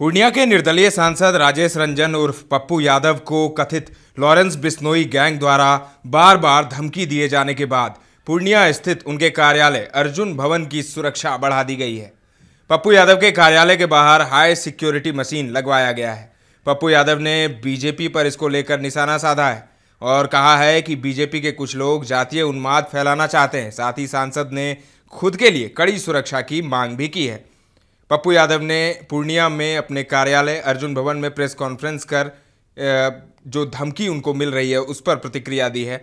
पूर्णिया के निर्दलीय सांसद राजेश रंजन उर्फ़ पप्पू यादव को कथित लॉरेंस बिस्नोई गैंग द्वारा बार बार धमकी दिए जाने के बाद पूर्णिया स्थित उनके कार्यालय अर्जुन भवन की सुरक्षा बढ़ा दी गई है। पप्पू यादव के कार्यालय के बाहर हाई सिक्योरिटी मशीन लगवाया गया है। पप्पू यादव ने बीजेपी पर इसको लेकर निशाना साधा है और कहा है कि बीजेपी के कुछ लोग जातीय उन्माद फैलाना चाहते हैं। साथ ही सांसद ने खुद के लिए कड़ी सुरक्षा की मांग भी की है। पप्पू यादव ने पूर्णिया में अपने कार्यालय अर्जुन भवन में प्रेस कॉन्फ्रेंस कर जो धमकी उनको मिल रही है, उस पर प्रतिक्रिया दी है।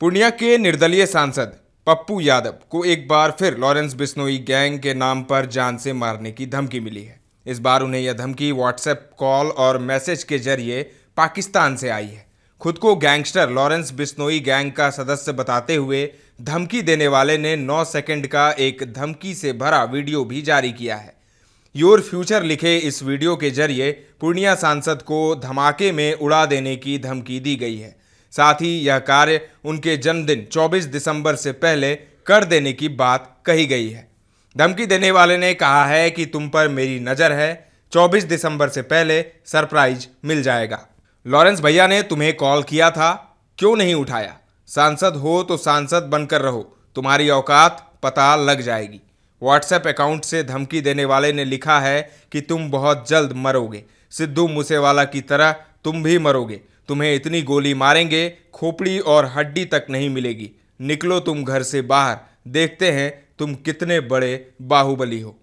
पूर्णिया के निर्दलीय सांसद पप्पू यादव को एक बार फिर लॉरेंस बिश्नोई गैंग के नाम पर जान से मारने की धमकी मिली है। इस बार उन्हें यह धमकी व्हाट्सएप कॉल और मैसेज के ज़रिए पाकिस्तान से आई है। खुद को गैंगस्टर लॉरेंस बिस्नोई गैंग का सदस्य बताते हुए धमकी देने वाले ने 9 सेकंड का एक धमकी से भरा वीडियो भी जारी किया है। योर फ्यूचर लिखे इस वीडियो के ज़रिए पूर्णिया सांसद को धमाके में उड़ा देने की धमकी दी गई है। साथ ही यह कार्य उनके जन्मदिन 24 दिसंबर से पहले कर देने की बात कही गई है। धमकी देने वाले ने कहा है कि तुम पर मेरी नज़र है। 24 दिसंबर से पहले सरप्राइज़ मिल जाएगा। लॉरेंस भैया ने तुम्हें कॉल किया था, क्यों नहीं उठाया? सांसद हो तो सांसद बनकर रहो, तुम्हारी औकात पता लग जाएगी। व्हाट्सएप अकाउंट से धमकी देने वाले ने लिखा है कि तुम बहुत जल्द मरोगे। सिद्धू मूसेवाला की तरह तुम भी मरोगे। तुम्हें इतनी गोली मारेंगे, खोपड़ी और हड्डी तक नहीं मिलेगी। निकलो तुम घर से बाहर, देखते हैं तुम कितने बड़े बाहुबली हो।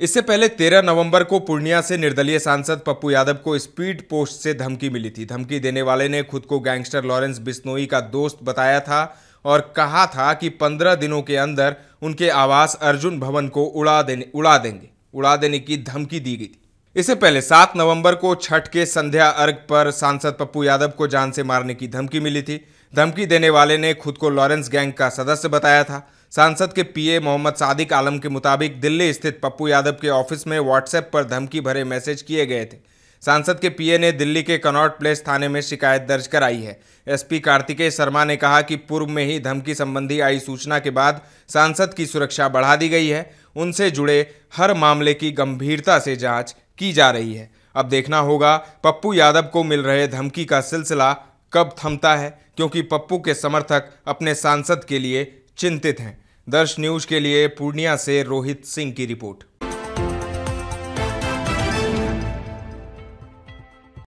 इससे पहले 13 नवंबर को पूर्णिया से निर्दलीय सांसद पप्पू यादव को स्पीड पोस्ट से धमकी मिली थी। धमकी देने वाले ने खुद को गैंगस्टर लॉरेंस बिश्नोई का दोस्त बताया था और कहा था कि 15 दिनों के अंदर उनके आवास अर्जुन भवन को उड़ा देने, उड़ा देंगे, उड़ा देने की धमकी दी गई थी। इससे पहले 7 नवंबर को छठ के संध्या अर्घ पर सांसद पप्पू यादव को जान से मारने की धमकी मिली थी। धमकी देने वाले ने खुद को लॉरेंस गैंग का सदस्य बताया था। सांसद के पीए मोहम्मद सादिक आलम के मुताबिक दिल्ली स्थित पप्पू यादव के ऑफ़िस में व्हाट्सएप पर धमकी भरे मैसेज किए गए थे। सांसद के पीए ने दिल्ली के कनॉट प्लेस थाने में शिकायत दर्ज कराई है। एसपी कार्तिकेय शर्मा ने कहा कि पूर्व में ही धमकी संबंधी आई सूचना के बाद सांसद की सुरक्षा बढ़ा दी गई है। उनसे जुड़े हर मामले की गंभीरता से जाँच की जा रही है। अब देखना होगा पप्पू यादव को मिल रहे धमकी का सिलसिला कब थमता है, क्योंकि पप्पू के समर्थक अपने सांसद के लिए चिंतित हैं। दर्श न्यूज़ के लिए पूर्णिया से रोहित सिंह की रिपोर्ट।